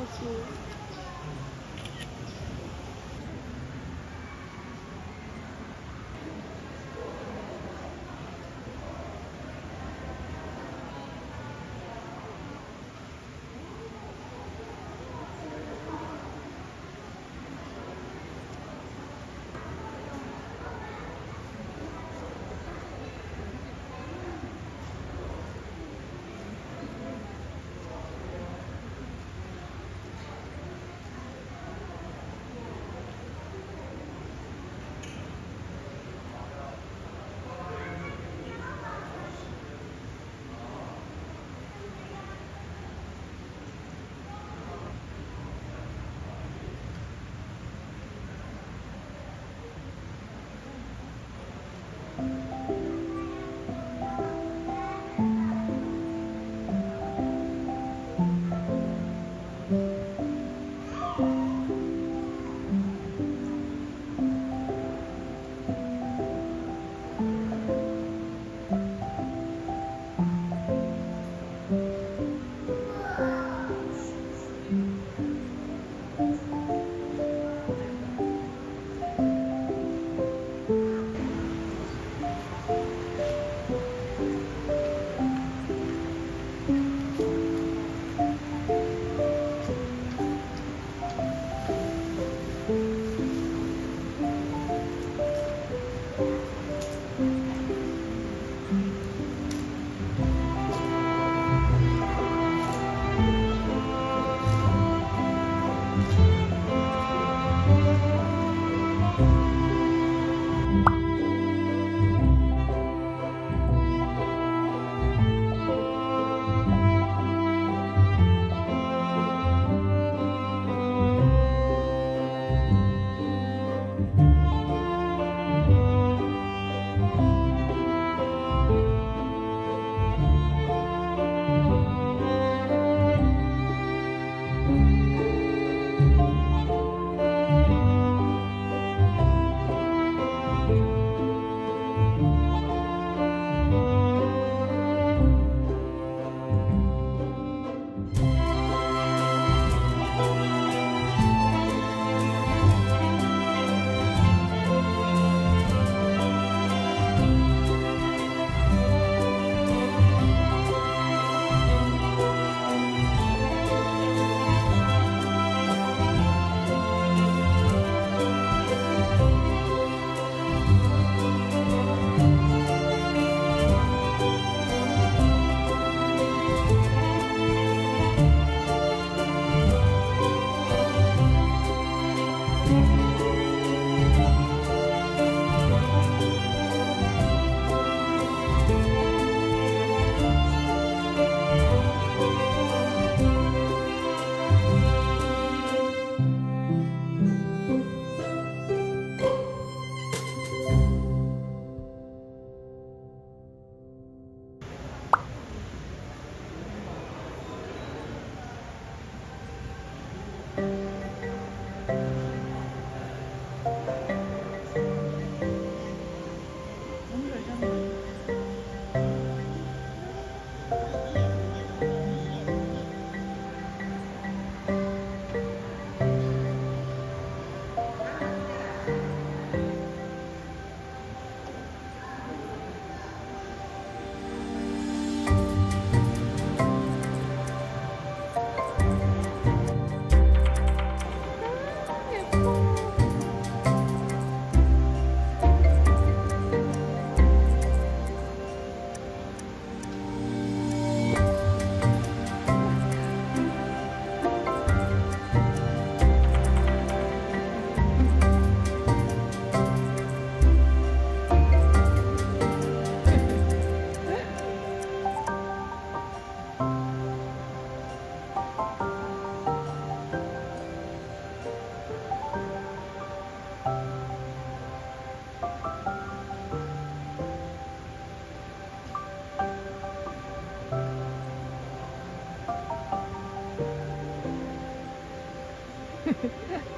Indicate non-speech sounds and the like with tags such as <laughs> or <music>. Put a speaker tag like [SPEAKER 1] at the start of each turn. [SPEAKER 1] 해야지.
[SPEAKER 2] Yeah. <laughs>